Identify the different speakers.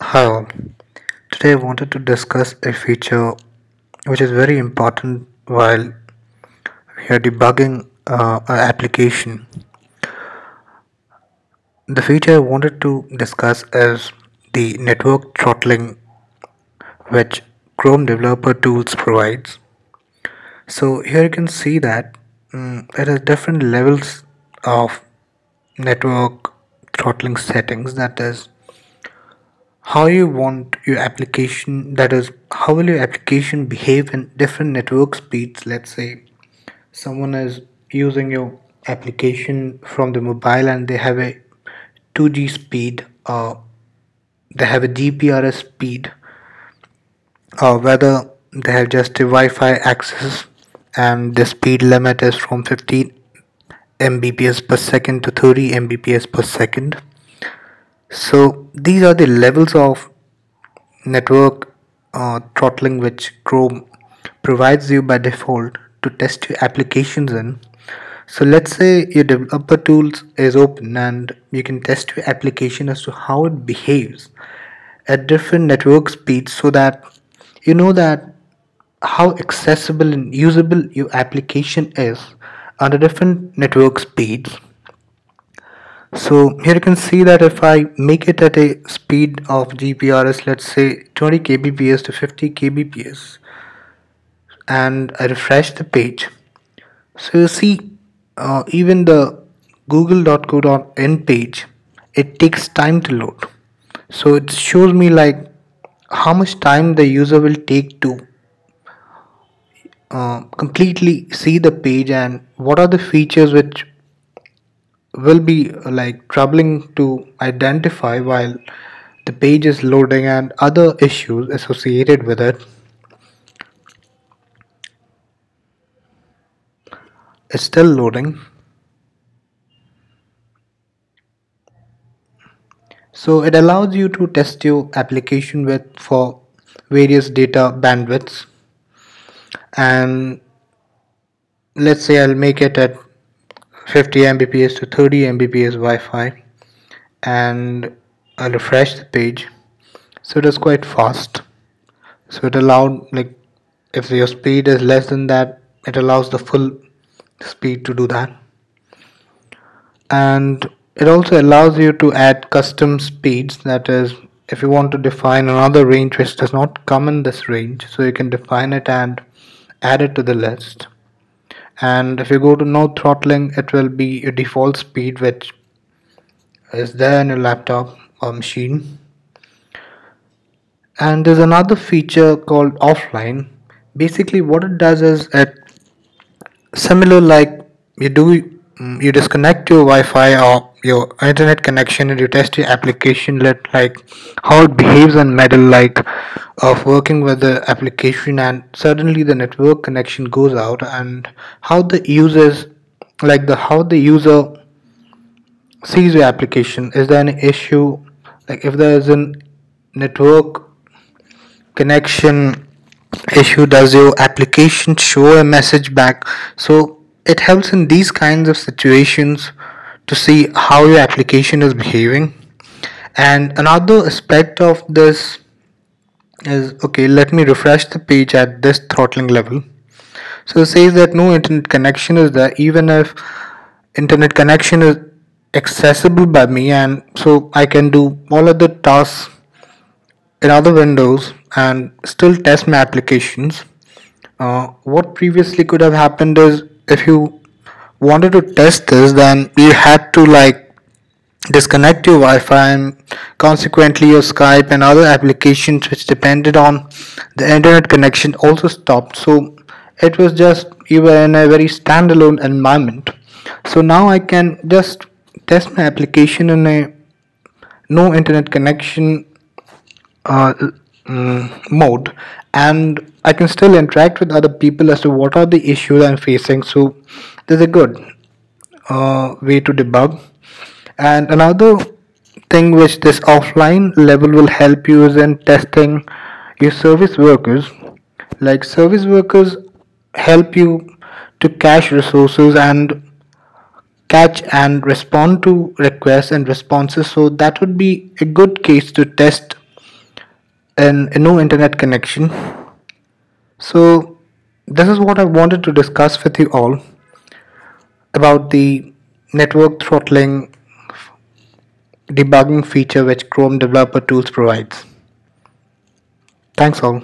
Speaker 1: Hi all. Today I wanted to discuss a feature which is very important while we are debugging uh, an application. The feature I wanted to discuss is the network throttling which Chrome Developer Tools provides. So here you can see that um, there are different levels of network throttling settings that is how you want your application that is how will your application behave in different network speeds? Let's say someone is using your application from the mobile and they have a 2g speed or they have a gprs speed or whether they have just a wi-fi access and the speed limit is from 15 mbps per second to 30 mbps per second. So these are the levels of network uh, throttling which Chrome provides you by default to test your applications in. So let's say your developer tools is open and you can test your application as to how it behaves at different network speeds so that you know that how accessible and usable your application is under different network speeds so here you can see that if I make it at a speed of GPRS let's say 20 kbps to 50 kbps and I refresh the page. So you see uh, even the google.co.in page it takes time to load. So it shows me like how much time the user will take to uh, completely see the page and what are the features which will be uh, like troubling to identify while the page is loading and other issues associated with it. It is still loading. So it allows you to test your application with for various data bandwidths. And let's say I'll make it at 50 Mbps to 30 Mbps Wi-Fi and I'll refresh the page. So it is quite fast. So it allowed like if your speed is less than that it allows the full speed to do that. And it also allows you to add custom speeds. That is if you want to define another range which does not come in this range so you can define it and add it to the list and if you go to no throttling it will be a default speed which is there in your laptop or machine. And there's another feature called offline. Basically what it does is it similar like you do Mm, you disconnect your Wi-Fi or your internet connection and you test your application let like how it behaves in metal like of working with the application and suddenly the network connection goes out and how the users like the how the user sees your application. Is there an issue? Like if there is a network connection issue does your application show a message back? So it helps in these kinds of situations to see how your application is behaving. And another aspect of this is okay let me refresh the page at this throttling level. So it says that no internet connection is there even if internet connection is accessible by me and so I can do all of the tasks in other windows and still test my applications. Uh, what previously could have happened is if you wanted to test this then you had to like disconnect your Wi-Fi and consequently your Skype and other applications which depended on the internet connection also stopped. So it was just you were in a very standalone environment. So now I can just test my application in a no internet connection uh, mm, mode. And I can still interact with other people as to what are the issues I'm facing. So this is a good uh, way to debug. And another thing which this offline level will help you is in testing your service workers. Like service workers help you to cache resources and catch and respond to requests and responses. So that would be a good case to test in a no internet connection. So this is what I wanted to discuss with you all about the network throttling debugging feature which Chrome Developer Tools provides. Thanks all.